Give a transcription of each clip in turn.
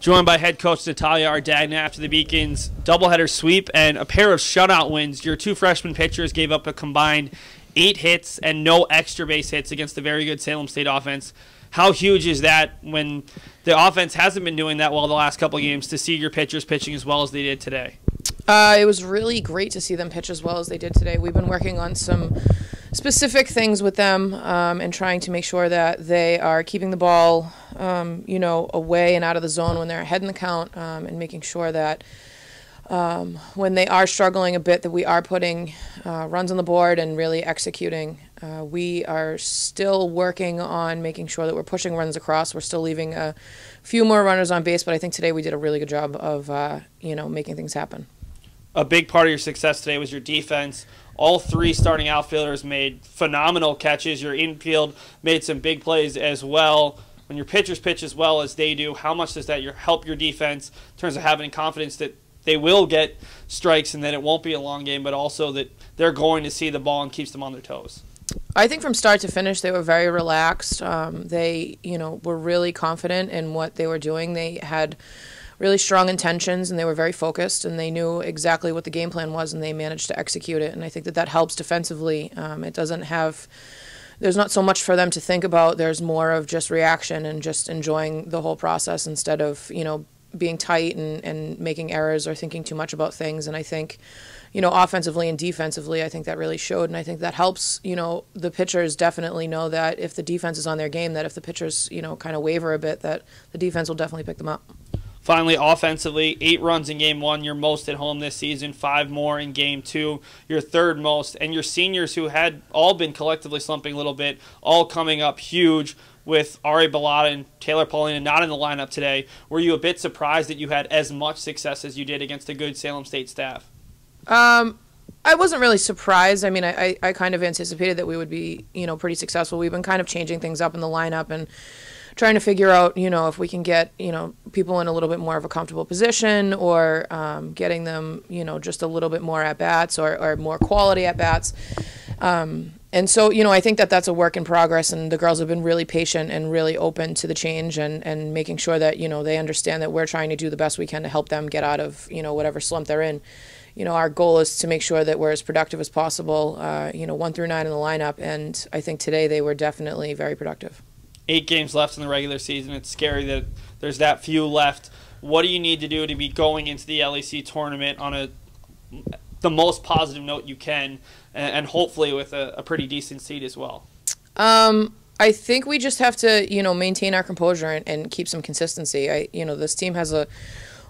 Joined by head coach Natalia Ardagna after the Beacons doubleheader sweep and a pair of shutout wins. Your two freshman pitchers gave up a combined eight hits and no extra base hits against the very good Salem State offense. How huge is that when the offense hasn't been doing that well the last couple games to see your pitchers pitching as well as they did today? Uh, it was really great to see them pitch as well as they did today. We've been working on some specific things with them um, and trying to make sure that they are keeping the ball, um, you know, away and out of the zone when they're ahead in the count, um, and making sure that um, when they are struggling a bit, that we are putting uh, runs on the board and really executing. Uh, we are still working on making sure that we're pushing runs across. We're still leaving a few more runners on base, but I think today we did a really good job of, uh, you know, making things happen a big part of your success today was your defense. All three starting outfielders made phenomenal catches. Your infield made some big plays as well. When your pitchers pitch as well as they do, how much does that your, help your defense in terms of having confidence that they will get strikes and that it won't be a long game, but also that they're going to see the ball and keeps them on their toes? I think from start to finish, they were very relaxed. Um, they, you know, were really confident in what they were doing. They had really strong intentions and they were very focused and they knew exactly what the game plan was and they managed to execute it. And I think that that helps defensively. Um, it doesn't have there's not so much for them to think about. There's more of just reaction and just enjoying the whole process instead of you know being tight and, and making errors or thinking too much about things. And I think, you know, offensively and defensively, I think that really showed. And I think that helps, you know, the pitchers definitely know that if the defense is on their game, that if the pitchers, you know, kind of waver a bit, that the defense will definitely pick them up. Finally, offensively, eight runs in game one, your most at home this season, five more in game two, your third most. And your seniors, who had all been collectively slumping a little bit, all coming up huge with Ari Bellotta and Taylor Paulina not in the lineup today. Were you a bit surprised that you had as much success as you did against a good Salem State staff? Um, I wasn't really surprised. I mean, I, I kind of anticipated that we would be, you know, pretty successful. We've been kind of changing things up in the lineup and trying to figure out, you know, if we can get, you know, people in a little bit more of a comfortable position or um, getting them, you know, just a little bit more at bats or, or more quality at bats. Um, and so, you know, I think that that's a work in progress, and the girls have been really patient and really open to the change and, and making sure that, you know, they understand that we're trying to do the best we can to help them get out of, you know, whatever slump they're in. You know, our goal is to make sure that we're as productive as possible, uh, you know, one through nine in the lineup, and I think today they were definitely very productive eight games left in the regular season. It's scary that there's that few left. What do you need to do to be going into the LEC tournament on a the most positive note you can, and, and hopefully with a, a, pretty decent seed as well? Um, I think we just have to, you know, maintain our composure and, and keep some consistency. I, you know, this team has a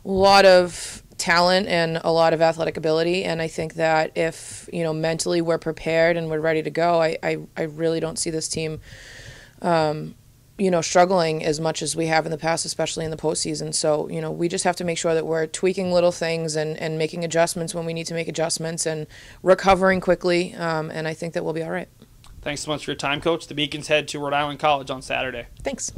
lot of talent and a lot of athletic ability, and I think that if you know mentally we're prepared and we're ready to go, I, I, I really don't see this team. Um, you know, struggling as much as we have in the past, especially in the postseason. So, you know, we just have to make sure that we're tweaking little things and, and making adjustments when we need to make adjustments and recovering quickly. Um, and I think that we'll be all right. Thanks so much for your time, Coach. The Beacons head to Rhode Island College on Saturday. Thanks.